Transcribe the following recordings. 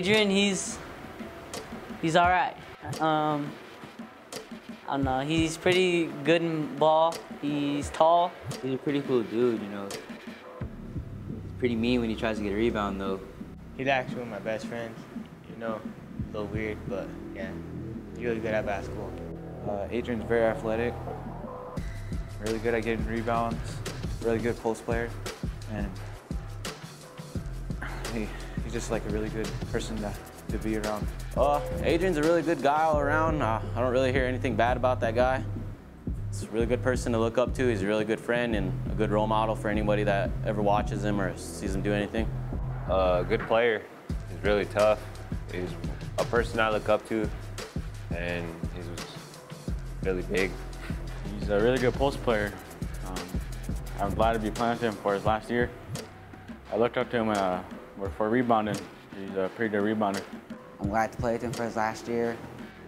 Adrian, he's he's all right. Um, I don't know. He's pretty good in ball. He's tall. He's a pretty cool dude, you know. He's pretty mean when he tries to get a rebound, though. He's actually one of my best friends. You know, a little weird, but yeah, he's really good at basketball. Uh, Adrian's very athletic, really good at getting rebounds, really good post player, and he, he's just like a really good person to, to be around. Uh, Adrian's a really good guy all around. Uh, I don't really hear anything bad about that guy. He's a really good person to look up to. He's a really good friend and a good role model for anybody that ever watches him or sees him do anything. Uh, good player. He's really tough. He's a person I look up to, and he's really big. He's a really good post player. Um, I'm glad to be playing with him for his last year. I looked up to him uh, for rebounding. He's a pretty good rebounder. I'm glad to play with him for his last year.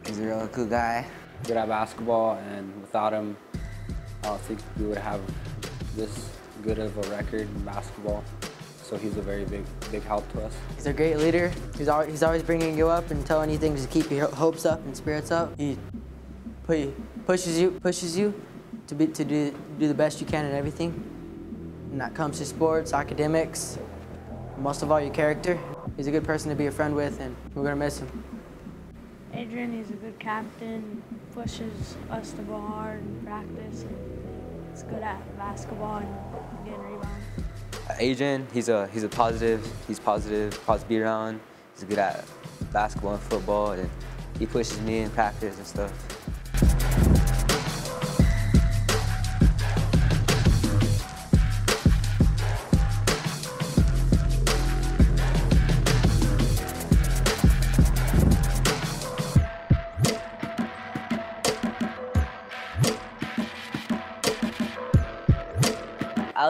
He's a really cool guy. Good at basketball, and without him, I don't think we would have this good of a record in basketball. So he's a very big, big help to us. He's a great leader. He's always, he's always bringing you up and telling you things to keep your hopes up and spirits up. He pushes you, pushes you to be to do do the best you can in everything. And that comes to sports, academics, most of all your character. He's a good person to be a friend with, and we're gonna miss him. Adrian, he's a good captain. Pushes us to go hard and practice. And he's good at basketball and getting rebounds. Adrian, he's a he's a positive. He's positive, positive be around. He's good at basketball and football, and he pushes me in practice and stuff.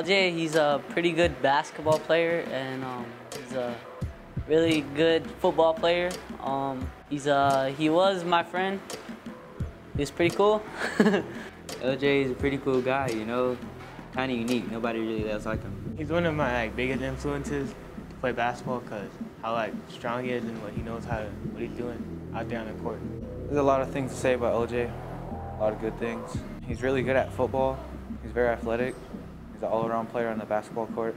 LJ, he's a pretty good basketball player, and um, he's a really good football player. Um, he's uh, he was my friend. He's pretty cool. LJ is a pretty cool guy, you know, kind of unique. Nobody really else like him. He's one of my like biggest influences to play basketball because how like strong he is and what he knows how to, what he's doing out there on the court. There's a lot of things to say about LJ. A lot of good things. He's really good at football. He's very athletic. He's an all-around player on the basketball court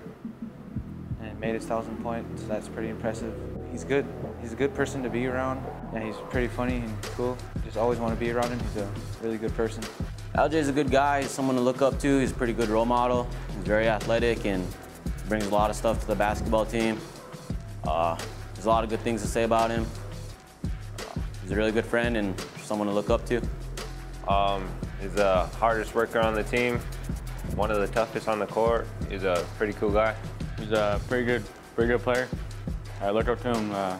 and made his thousand points. So that's pretty impressive. He's good. He's a good person to be around. Yeah, he's pretty funny and cool. Just always want to be around him. He's a really good person. LJ's a good guy. He's someone to look up to. He's a pretty good role model. He's very athletic and brings a lot of stuff to the basketball team. Uh, there's a lot of good things to say about him. Uh, he's a really good friend and someone to look up to. Um, he's the hardest worker on the team one of the toughest on the court. He's a pretty cool guy. He's a pretty good, pretty good player. I look up to him uh,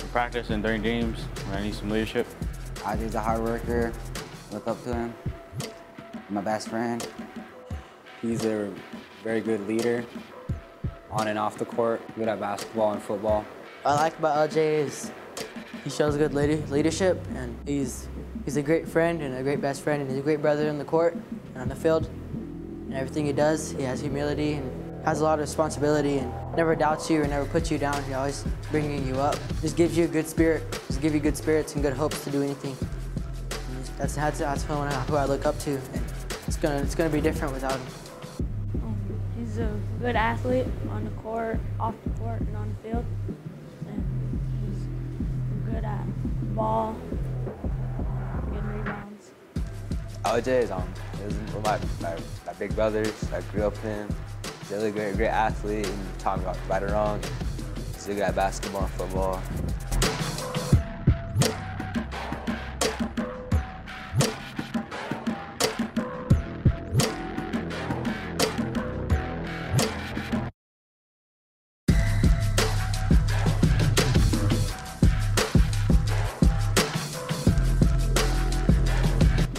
in practice and during games when I need some leadership. Audrey's a hard worker. Look up to him. My best friend. He's a very good leader on and off the court, good at basketball and football. What I like about LJ is he shows good leadership and he's he's a great friend and a great best friend and he's a great brother on the court and on the field and everything he does, he has humility and has a lot of responsibility and never doubts you or never puts you down. He always bringing you up. Just gives you a good spirit, just give you good spirits and good hopes to do anything. That's, that's, that's who, I, who I look up to, and it's gonna, it's gonna be different without him. Um, he's a good athlete on the court, off the court, and on the field. And he's good at ball, LJ is um, is my, my, my big brothers. I grew up with him. Really great, great athlete and taught me about right or wrong. He's a good at basketball and football.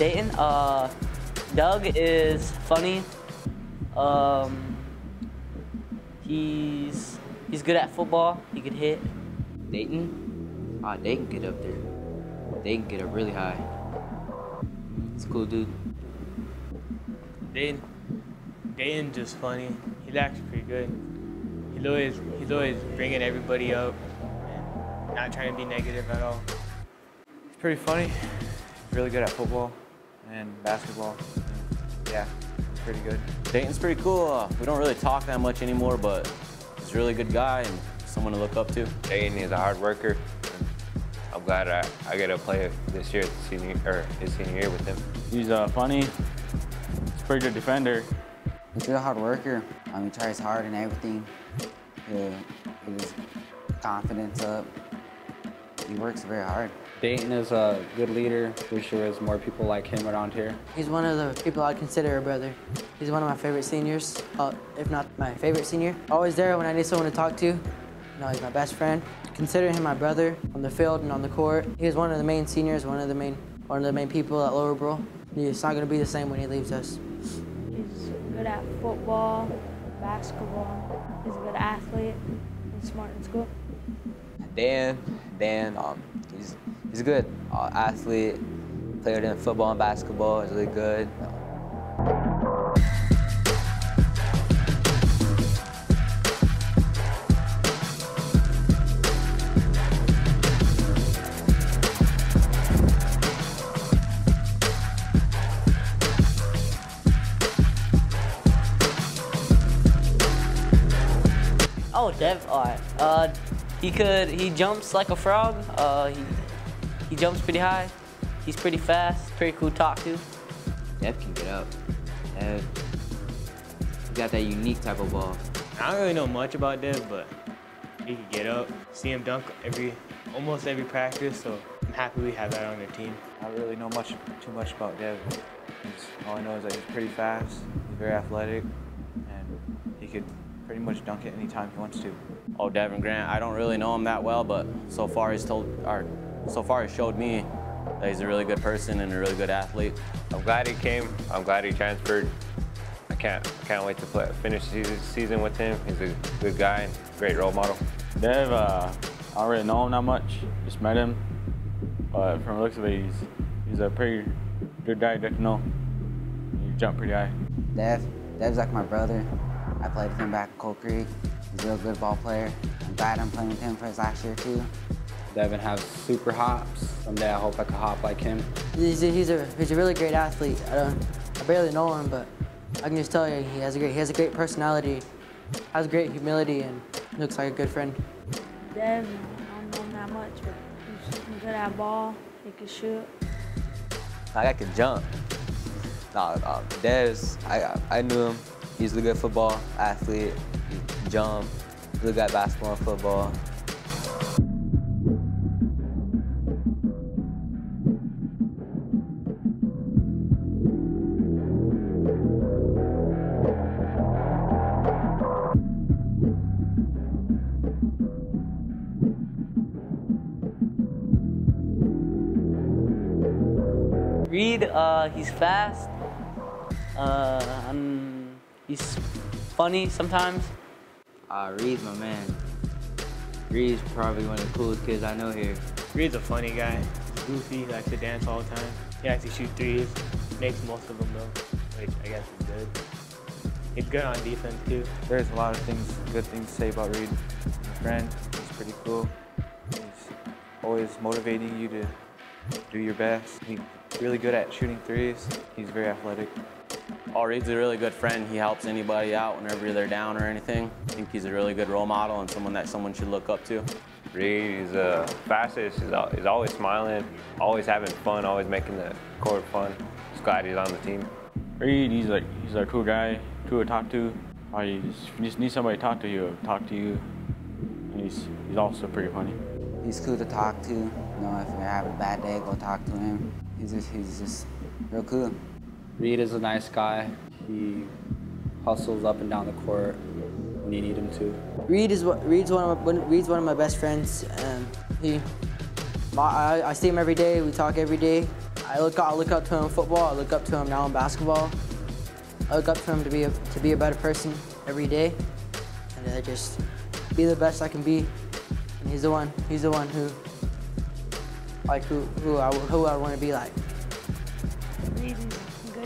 Dayton, uh, Doug is funny. Um, he's he's good at football. He could hit. Dayton? Ah, they can get up there. They can get up really high. It's cool, dude. Dayton, Dayton just funny. He's actually pretty good. He's always he's always bringing everybody up. And not trying to be negative at all. He's pretty funny. Really good at football and basketball. Yeah, he's pretty good. Dayton's pretty cool. Uh, we don't really talk that much anymore, but he's a really good guy and someone to look up to. Dayton is a hard worker. I'm glad I, I get to play this year, senior, or his senior year with him. He's uh, funny. He's a pretty good defender. He's a hard worker. Um, he tries hard in everything. He get his confidence up. He works very hard. Dayton is a good leader. Wish there was more people like him around here. He's one of the people I'd consider a brother. He's one of my favorite seniors, uh, if not my favorite senior. Always there when I need someone to talk to. You know, he's my best friend. Consider him my brother on the field and on the court. He was one of the main seniors, one of the main, one of the main people at Lower Bro. It's not going to be the same when he leaves us. He's good at football, basketball. He's a good athlete and smart in school. Dan, Dan, um, he's he's a good uh, athlete. Played in football and basketball. He's really good. Oh, Dev. Right. Uh, he could. He jumps like a frog. Uh, he he jumps pretty high. He's pretty fast. Pretty cool to talk to. Dev can get up. Dev, he got that unique type of ball. I don't really know much about Dev, but he can get up. See him dunk every, almost every practice, so I'm happy we have that on the team. I don't really know much, too much about Dev. He's, all I know is that he's pretty fast, he's very athletic, and he could pretty much dunk it anytime he wants to. Oh, Devin Grant, I don't really know him that well, but so far he's told, or so far he's showed me that he's a really good person and a really good athlete. I'm glad he came. I'm glad he transferred. I can't I can't wait to play, finish the season, season with him. He's a good guy great role model. Dev, uh, I don't really know him that much. Just met him. But from the looks of it, he's, he's a pretty good guy to get to know. He jump pretty high. Dev, Dev's like my brother. I played with him back at Cold Creek. He's a real good ball player. I'm glad I'm playing with him for his last year too. Devin has super hops. Someday I hope I can hop like him. He's a, he's a, he's a really great athlete. I, don't, I barely know him, but I can just tell you he has a great, he has a great personality, has great humility, and looks like a good friend. Dev, I don't know him that much, but he's good at ball. He can shoot. Like I can jump. Nah, Dez, I I knew him. He's a good football athlete. Jump. Good at basketball and football. Reed, uh, he's fast. Uh, he's funny sometimes. Uh, Reed's my man. Reed's probably one of the coolest kids I know here. Reed's a funny guy. He's goofy, he likes to dance all the time. He likes to shoot threes. Makes most of them though, which I guess is good. He's good on defense too. There's a lot of things, good things to say about Reed. He's a friend, he's pretty cool. He's always motivating you to do your best. He's really good at shooting threes. He's very athletic. Oh, Reed's a really good friend. He helps anybody out whenever they're down or anything. I think he's a really good role model and someone that someone should look up to. Reed is uh, fastest. He's, he's always smiling, always having fun, always making the court fun. Just glad he's on the team. Reed, he's like he's a cool guy, cool to talk to. Or you just, you just need somebody to talk to you, talk to you. And he's he's also pretty funny. He's cool to talk to. You know, if you have a bad day, go talk to him. He's just, he's just real cool. Reed is a nice guy. He hustles up and down the court when you need him to. Reed is Reed's one of my, Reed's one of my best friends. And he, my, I, I see him every day. We talk every day. I look I look up to him in football. I look up to him now in basketball. I look up to him to be a, to be a better person every day, and I just be the best I can be. And he's the one. He's the one who, like who who I who I want to be like.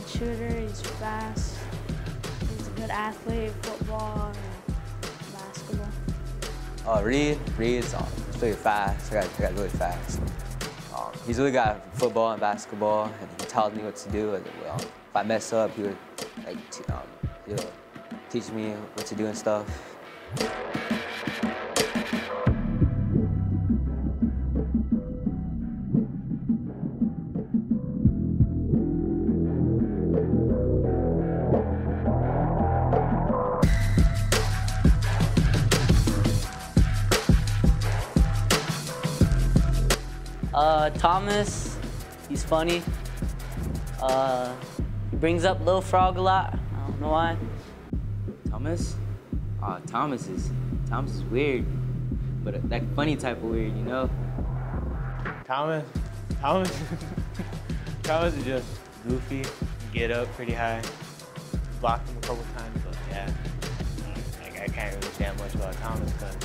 Good shooter. He's fast. He's a good athlete, football basketball. Uh, Reed, Reed's um, really fast. I got, I got really fast. Um, he's really got football and basketball, and he tells me what to do. And, if I mess up, he would like um, he'll teach me what to do and stuff. Uh, Thomas, he's funny. Uh, he brings up Lil Frog a lot. I don't know why. Thomas? Uh, Thomas is Thomas is weird, but that funny type of weird, you know. Thomas, Thomas, Thomas is just goofy. Get up pretty high. Blocked him a couple times, but yeah. Like, I can't really say much about Thomas because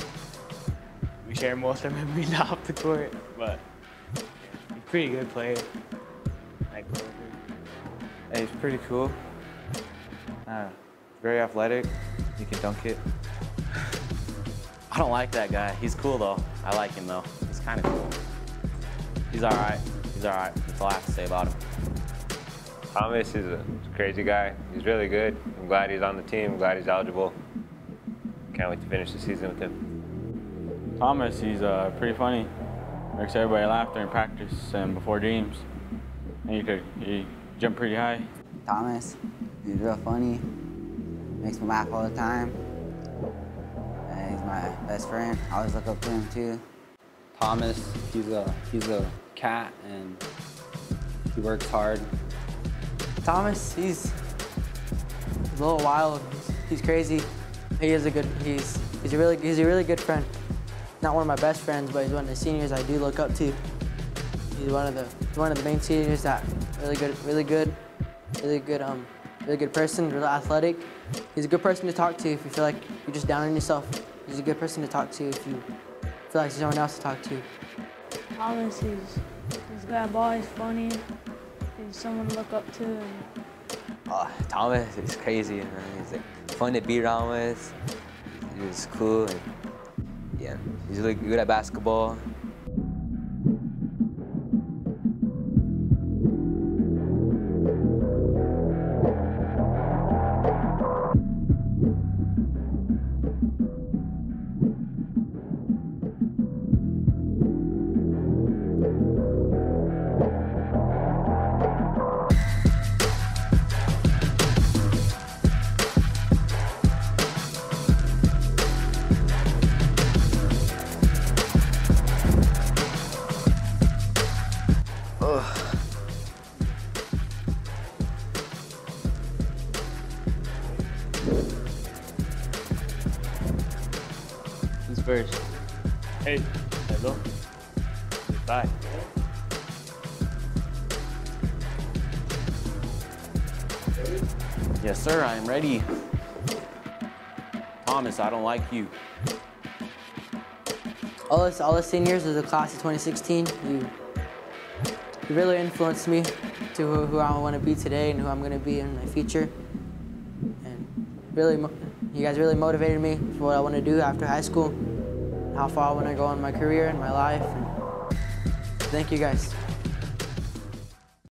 we share most of our memories off the court, but yeah, he's a pretty good player. Like, Hey, he's pretty cool. Uh, very athletic. He can dunk it. I don't like that guy. He's cool though. I like him though. He's kind of cool. He's all right. He's all right. That's all I have to say about him. Thomas is a crazy guy. He's really good. I'm glad he's on the team. I'm glad he's eligible. Can't wait to finish the season with him. Thomas, he's uh, pretty funny. Makes everybody laugh during practice and before games. And he could he jump pretty high. Thomas, he's real funny. Makes me laugh all the time. And he's my best friend. I always look up to him too. Thomas, he's a he's a cat and he works hard. Thomas, he's, he's a little wild. He's, he's crazy. He is a good. He's he's a really he's a really good friend. Not one of my best friends, but he's one of the seniors I do look up to. He's one of the one of the main seniors that really good, really good, really good, um, really good person, really athletic. He's a good person to talk to if you feel like you're just down on yourself. He's a good person to talk to if you feel like there's no one else to talk to. Thomas, he's, he's good at ball, he's funny, he's someone to look up to. And Uh, Thomas is crazy, man. He's like fun to be around with. He's cool, and yeah, he's really good at basketball. I am ready. Thomas, I don't like you. all us all the seniors of the class of 2016 you you really influenced me to who, who I want to be today and who I'm going to be in my future and really you guys really motivated me for what I want to do after high school how far I want to go in my career and my life and thank you guys